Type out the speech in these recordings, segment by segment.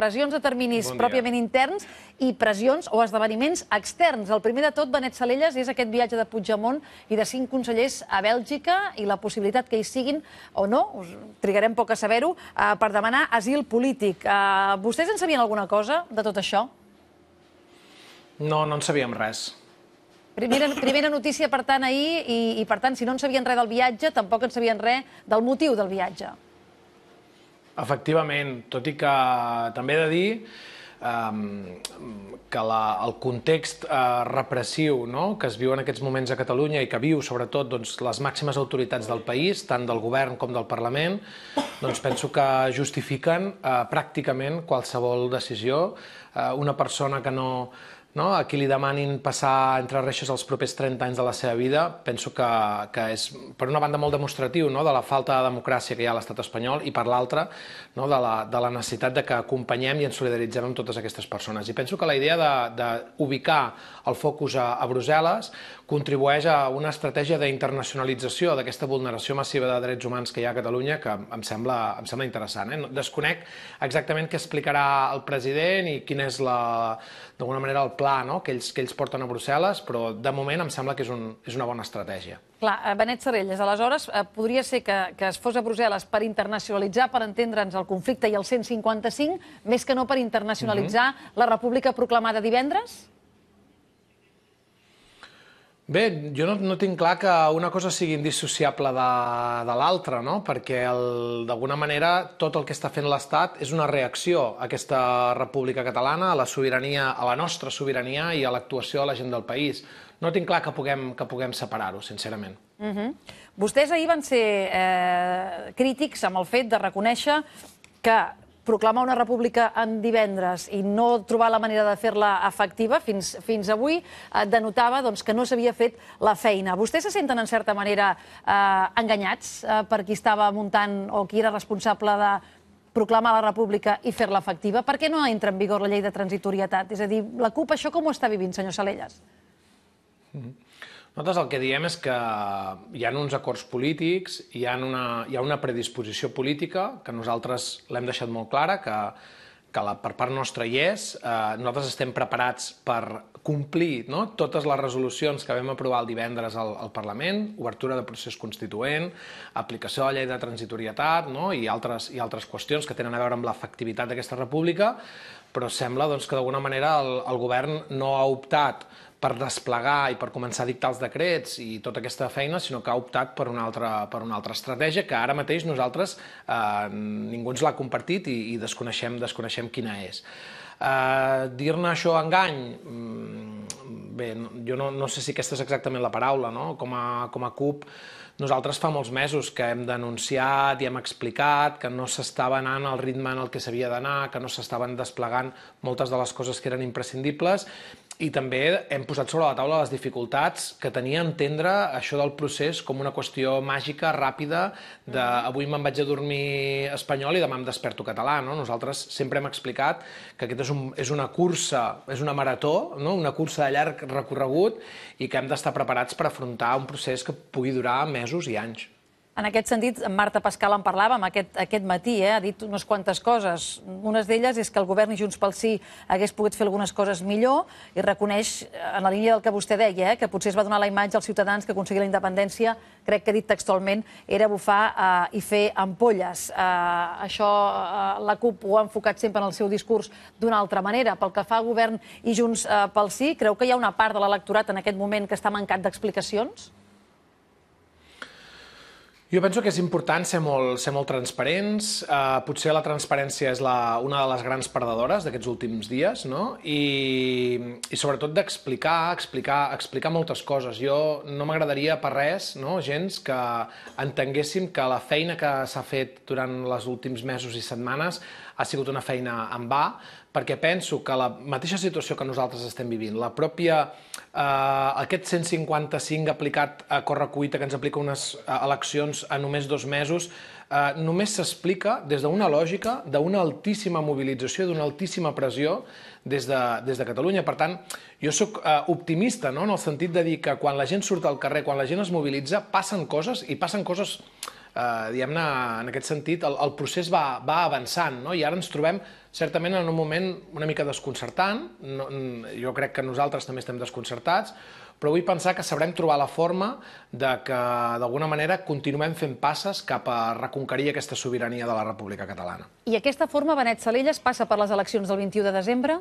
pressions de terminis Bon dia. pròpiament interns i pressions o esdeveniments externs. El primer de tot, Benet Salelles, és aquest viatge de Puigdemont i de cinc consellers a Bèlgica i la possibilitat que hi siguin, o no, us trigarem poc a saber-ho, eh, per demanar asil polític. Eh, vostès en sabien alguna cosa de tot això? No, no en sabíem res. Primera, primera notícia, per tant, ahir, i, i per tant, si no en sabien res del viatge, tampoc en sabien res del motiu del viatge. Efectivament, tot i que també he de dir um, que la, el context uh, repressiu no? que es viu en aquests moments a Catalunya i que viu sobretot doncs, les màximes autoritats del país, tant del govern com del Parlament, doncs penso que justifiquen uh, pràcticament qualsevol decisió. Uh, una persona que no, no? a qui li demanin passar entre reixes els propers 30 anys de la seva vida, penso que, que és, per una banda, molt demostratiu no? de la falta de democràcia que hi ha a l'estat espanyol i, per l'altra, no? de, la, de la necessitat de que acompanyem i ens solidaritzem amb totes aquestes persones. I penso que la idea d'ubicar el focus a, a Brussel·les contribueix a una estratègia d'internacionalització d'aquesta vulneració massiva de drets humans que hi ha a Catalunya que em sembla, em sembla interessant. Eh? Desconec exactament què explicarà el president i quin és d'alguna manera el pla no? que, ells, que ells porten a Brussel·les, però de moment em sembla que és, un, és una bona estratègia. Clar, eh, Benet Sarelles, aleshores eh, podria ser que, que es fos a Brussel·les per internacionalitzar, per entendre'ns el conflicte i el 155, més que no per internacionalitzar uh -huh. la república proclamada divendres? Bé, jo no, no tinc clar que una cosa sigui indissociable de, de l'altra, no? perquè d'alguna manera tot el que està fent l'Estat és una reacció a aquesta república catalana, a la sobirania, a la nostra sobirania i a l'actuació de la gent del país. No tinc clar que puguem, que puguem separar-ho, sincerament. Uh -huh. Vostès ahir van ser eh, crítics amb el fet de reconèixer que proclamar una república en divendres i no trobar la manera de fer-la efectiva fins, fins avui eh, denotava doncs, que no s'havia fet la feina. Vostès se senten, en certa manera, eh, enganyats eh, per qui estava muntant o qui era responsable de proclamar la república i fer-la efectiva? Per què no entra en vigor la llei de transitorietat? És a dir, la CUP això com ho està vivint, senyor Salelles? Mm -hmm. Nosaltres el que diem és que hi ha uns acords polítics, hi ha una, hi ha una predisposició política, que nosaltres l'hem deixat molt clara, que, que la, per part nostra hi és. Eh, nosaltres estem preparats per complir no? totes les resolucions que vam aprovar el divendres al, al Parlament, obertura de procés constituent, aplicació de la llei de transitorietat no? I, altres, i altres qüestions que tenen a veure amb l'efectivitat d'aquesta república, però sembla doncs, que d'alguna manera el, el govern no ha optat per desplegar i per començar a dictar els decrets i tota aquesta feina, sinó que ha optat per una altra, per una altra estratègia que ara mateix nosaltres eh, ningú ens l'ha compartit i, i desconeixem, desconeixem quina és. Eh, Dir-ne això engany, bé, jo no, no sé si aquesta és exactament la paraula, no? Com a, com a CUP, nosaltres fa molts mesos que hem denunciat i hem explicat que no s'estava anant al ritme en el que s'havia d'anar, que no s'estaven desplegant moltes de les coses que eren imprescindibles i també hem posat sobre la taula les dificultats que tenia entendre això del procés com una qüestió màgica, ràpida, de avui me'n vaig a dormir espanyol i demà em desperto català. No? Nosaltres sempre hem explicat que aquest és, un, és una cursa, és una marató, no? una cursa de llarg recorregut i que hem d'estar preparats per afrontar un procés que pugui durar mesos i anys. En aquest sentit, Marta Pascal en parlàvem aquest, aquest matí, eh? ha dit unes quantes coses. Unes d'elles és que el govern i Junts pel Sí hagués pogut fer algunes coses millor i reconeix, en la línia del que vostè deia, eh? que potser es va donar la imatge als ciutadans que aconseguir la independència, crec que ha dit textualment, era bufar eh, i fer ampolles. Eh, això eh, la CUP ho ha enfocat sempre en el seu discurs d'una altra manera. Pel que fa a govern i Junts eh, pel Sí, creu que hi ha una part de l'electorat en aquest moment que està mancat d'explicacions? Jo penso que és important ser molt, ser molt transparents. Uh, potser la transparència és la, una de les grans perdedores d'aquests últims dies, no? I, i sobretot d'explicar, explicar, explicar moltes coses. Jo no m'agradaria per res, no, gens, que entenguéssim que la feina que s'ha fet durant els últims mesos i setmanes ha sigut una feina en va, perquè penso que la mateixa situació que nosaltres estem vivint, la pròpia, eh, aquest 155 aplicat a correcuita que ens aplica unes eh, eleccions a només dos mesos, eh, només s'explica des d'una lògica d'una altíssima mobilització, d'una altíssima pressió des de, des de Catalunya. Per tant, jo sóc eh, optimista no? en el sentit de dir que quan la gent surt al carrer, quan la gent es mobilitza, passen coses i passen coses eh, diguem-ne, en aquest sentit, el, el procés va, va avançant, no? i ara ens trobem certament en un moment una mica desconcertant, no, jo crec que nosaltres també estem desconcertats, però vull pensar que sabrem trobar la forma de que, d'alguna manera, continuem fent passes cap a reconquerir aquesta sobirania de la República Catalana. I aquesta forma, Benet Salelles, passa per les eleccions del 21 de desembre?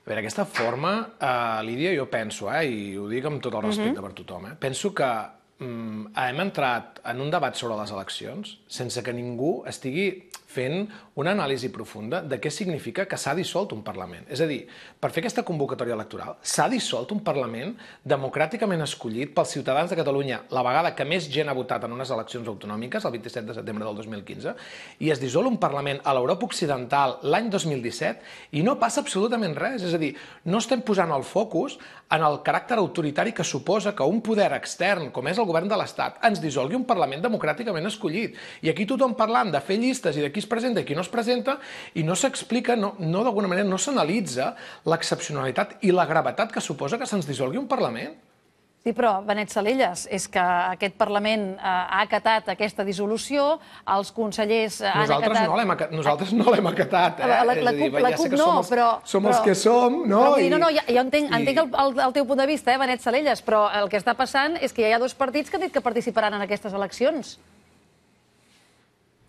A veure, aquesta forma, eh, Lídia, jo penso, eh, i ho dic amb tot el respecte uh -huh. per tothom, eh, penso que mm, hem entrat en un debat sobre les eleccions sense que ningú estigui fent una anàlisi profunda de què significa que s'ha dissolt un Parlament. És a dir, per fer aquesta convocatòria electoral, s'ha dissolt un Parlament democràticament escollit pels ciutadans de Catalunya la vegada que més gent ha votat en unes eleccions autonòmiques, el 27 de setembre del 2015, i es dissol un Parlament a l'Europa Occidental l'any 2017 i no passa absolutament res. És a dir, no estem posant el focus en el caràcter autoritari que suposa que un poder extern, com és el govern de l'Estat, ens dissolgui un Parlament democràticament escollit. I aquí tothom parlant de fer llistes i de qui es presenta i qui no es presenta, i no s'explica, no, no d'alguna manera, no s'analitza l'excepcionalitat i la gravetat que suposa que se'ns dissolgui un Parlament. Sí, però, Benet Salelles, és que aquest Parlament eh, ha acatat aquesta dissolució, els consellers eh, han nosaltres acatat... No l'hem acatat nosaltres no l'hem acatat, eh? La, la, la, CUP, la CUP no, som però... Som però, els que som, no? Però, I, no, no, ja, jo entenc, i... entenc el, el, el teu punt de vista, eh, Benet Salelles, però el que està passant és que hi ha dos partits que han dit que participaran en aquestes eleccions.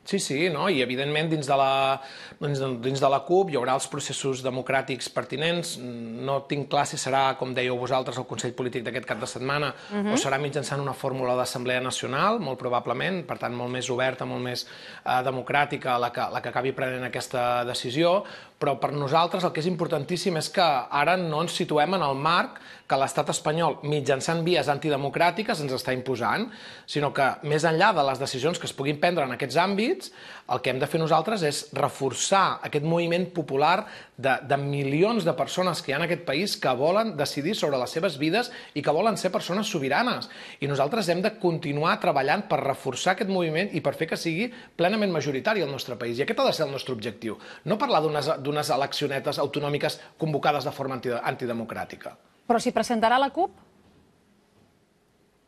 Sí, sí, no? i evidentment dins de, la, dins, de, dins de la CUP hi haurà els processos democràtics pertinents. No tinc clar si serà, com dèieu vosaltres, el Consell Polític d'aquest cap de setmana uh -huh. o serà mitjançant una fórmula d'Assemblea Nacional, molt probablement, per tant molt més oberta, molt més eh, democràtica la que, la que acabi prenent aquesta decisió, però per nosaltres el que és importantíssim és que ara no ens situem en el marc que l'estat espanyol, mitjançant vies antidemocràtiques, ens està imposant, sinó que més enllà de les decisions que es puguin prendre en aquests àmbits, el que hem de fer nosaltres és reforçar aquest moviment popular de, de milions de persones que hi ha en aquest país que volen decidir sobre les seves vides i que volen ser persones sobiranes. I nosaltres hem de continuar treballant per reforçar aquest moviment i per fer que sigui plenament majoritari al nostre país. I aquest ha de ser el nostre objectiu. No parlar d'unes eleccionetes autonòmiques convocades de forma antidemocràtica. Però si presentarà la CUP?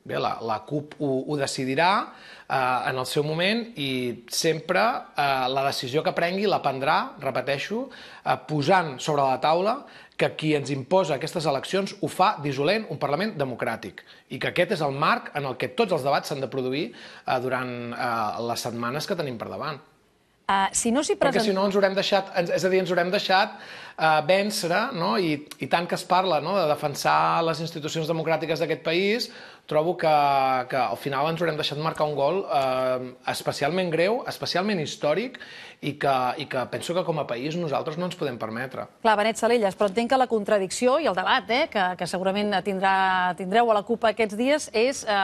Bé, la, la CUP ho, ho decidirà eh, en el seu moment i sempre eh, la decisió que prengui la prendrà, repeteixo, eh, posant sobre la taula que qui ens imposa aquestes eleccions ho fa dissolent un Parlament democràtic i que aquest és el marc en el que tots els debats s'han de produir eh, durant eh, les setmanes que tenim per davant. Uh, si no s'hi present... Perquè si no ens haurem deixat, és a dir, ens haurem deixat uh, vèncer, no? I, i tant que es parla no? de defensar les institucions democràtiques d'aquest país, trobo que, que al final ens haurem deixat marcar un gol eh, especialment greu, especialment històric, i que, i que penso que com a país nosaltres no ens podem permetre. Clar, Benet Salelles, però entenc que la contradicció i el debat eh, que, que segurament tindrà, tindreu a la CUP aquests dies és eh,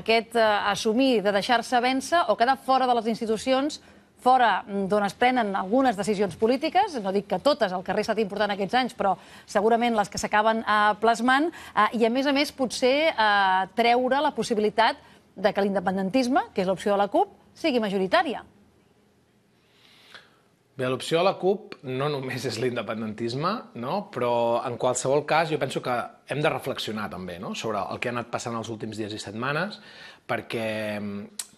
aquest eh, assumir de deixar-se vèncer o quedar fora de les institucions fora d'on es prenen algunes decisions polítiques, no dic que totes, el carrer ha estat important aquests anys, però segurament les que s'acaben eh, plasmant, eh, i a més a més potser eh, treure la possibilitat de que l'independentisme, que és l'opció de la CUP, sigui majoritària. Bé, l'opció de la CUP no només és l'independentisme, no? però en qualsevol cas jo penso que hem de reflexionar també no? sobre el que ha anat passant els últims dies i setmanes, perquè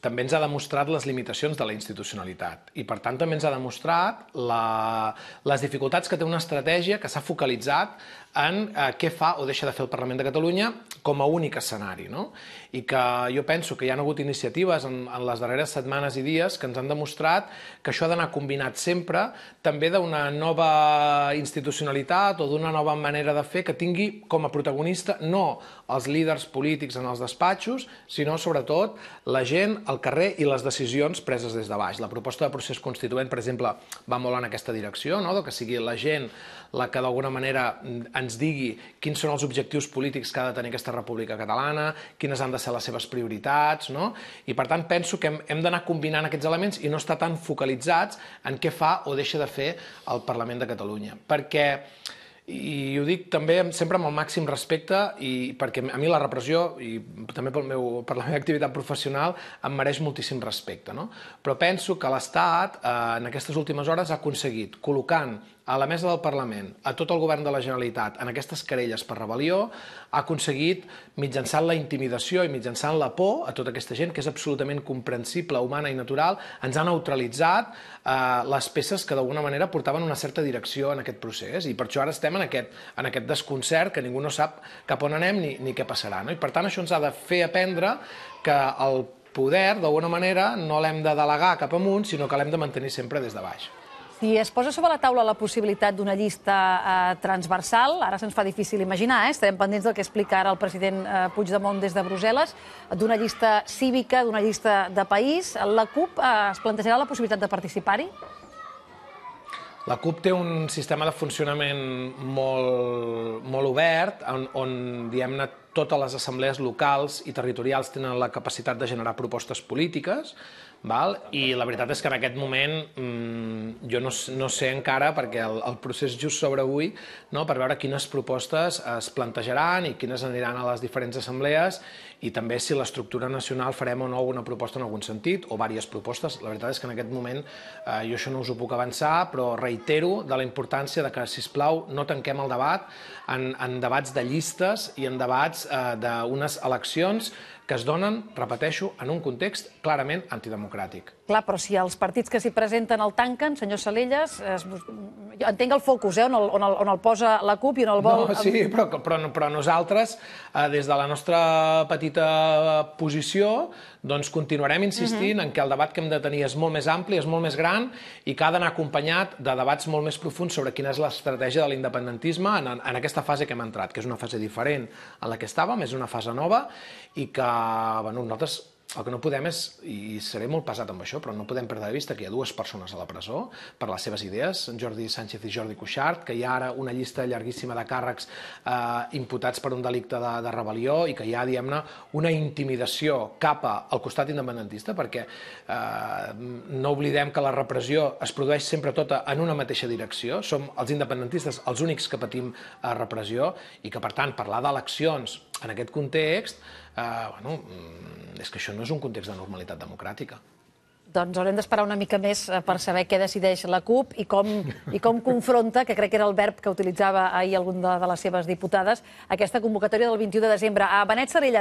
també ens ha demostrat les limitacions de la institucionalitat i, per tant, també ens ha demostrat la, les dificultats que té una estratègia que s'ha focalitzat en eh, què fa o deixa de fer el Parlament de Catalunya com a únic escenari. No? I que jo penso que hi ha hagut iniciatives en, en les darreres setmanes i dies que ens han demostrat que això ha d'anar combinat sempre també d'una nova institucionalitat o d'una nova manera de fer que tingui com a protagonista no els líders polítics en els despatxos, sinó sobretot la gent, el carrer i les decisions preses des de baix. La proposta de procés constituent, per exemple, va molt en aquesta direcció, no? que sigui la gent la que d'alguna manera ens digui quins són els objectius polítics que ha de tenir aquesta República Catalana, quines han de ser les seves prioritats, no? I per tant penso que hem, hem d'anar combinant aquests elements i no estar tan focalitzats en què fa o deixa de fer el Parlament de Catalunya. Perquè i ho dic també sempre amb el màxim respecte i perquè a mi la repressió i també pel meu, per la meva activitat professional em mereix moltíssim respecte. No? Però penso que l'Estat eh, en aquestes últimes hores ha aconseguit, col·locant a la mesa del Parlament, a tot el govern de la Generalitat, en aquestes querelles per rebel·lió, ha aconseguit, mitjançant la intimidació i mitjançant la por a tota aquesta gent, que és absolutament comprensible, humana i natural, ens ha neutralitzat eh, les peces que d'alguna manera portaven una certa direcció en aquest procés. I per això ara estem en aquest, en aquest desconcert que ningú no sap cap on anem ni, ni què passarà. No? I per tant això ens ha de fer aprendre que el poder, d'alguna manera, no l'hem de delegar cap amunt, sinó que l'hem de mantenir sempre des de baix. Si es posa sobre la taula la possibilitat d'una llista eh, transversal, ara se'ns fa difícil imaginar, eh? estarem pendents del que explica ara el president eh, Puigdemont des de Brussel·les, d'una llista cívica, d'una llista de país. La CUP eh, es plantejarà la possibilitat de participar-hi? La CUP té un sistema de funcionament molt, molt obert, on, on diguem-ne, totes les assemblees locals i territorials tenen la capacitat de generar propostes polítiques, val? i la veritat és que en aquest moment mmm, jo no, no sé encara, perquè el, el procés just sobre avui, no? per veure quines propostes es plantejaran i quines aniran a les diferents assemblees i també si l'estructura nacional farem o no una proposta en algun sentit, o diverses propostes. La veritat és que en aquest moment eh, jo això no us ho puc avançar, però reitero de la importància de que, si plau no tanquem el debat en, en debats de llistes i en debats eh, d'unes eleccions que es donen, repeteixo, en un context clarament antidemocràtic. Clar, però si els partits que s'hi presenten el tanquen, senyor Salelles, es, jo entenc el focus, eh, on, el, on, el, on el posa la CUP i on el vol... No, sí, però, però, però nosaltres, eh, des de la nostra petita posició, doncs continuarem insistint uh -huh. en que el debat que hem de tenir és molt més ampli, és molt més gran i que ha d'anar acompanyat de debats molt més profuns sobre quina és l'estratègia de l'independentisme en, en aquesta fase que hem entrat, que és una fase diferent a la que estàvem, és una fase nova i que bueno, nosaltres el que no podem és, i seré molt pesat amb això, però no podem perdre de vista que hi ha dues persones a la presó per les seves idees, Jordi Sánchez i Jordi Cuixart, que hi ha ara una llista llarguíssima de càrrecs eh, imputats per un delicte de, de rebel·lió i que hi ha, diguem-ne, una intimidació cap al costat independentista, perquè eh, no oblidem que la repressió es produeix sempre tota en una mateixa direcció, som els independentistes els únics que patim eh, repressió i que, per tant, parlar d'eleccions en aquest context, eh, bueno, mm, és que això no és un context de normalitat democràtica. Doncs haurem d'esperar una mica més eh, per saber què decideix la CUP i com, i com confronta, que crec que era el verb que utilitzava ahir algun de, de les seves diputades, aquesta convocatòria del 21 de desembre. A Benet Sarella,